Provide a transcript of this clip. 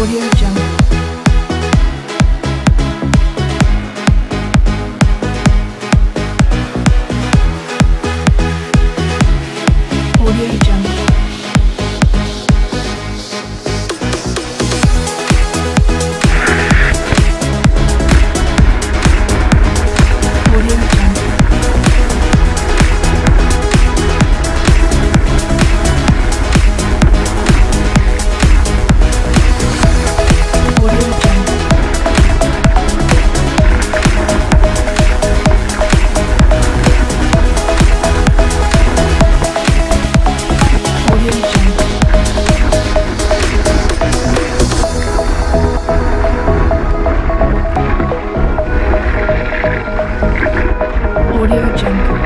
Audio Jungle. Audio Jungle.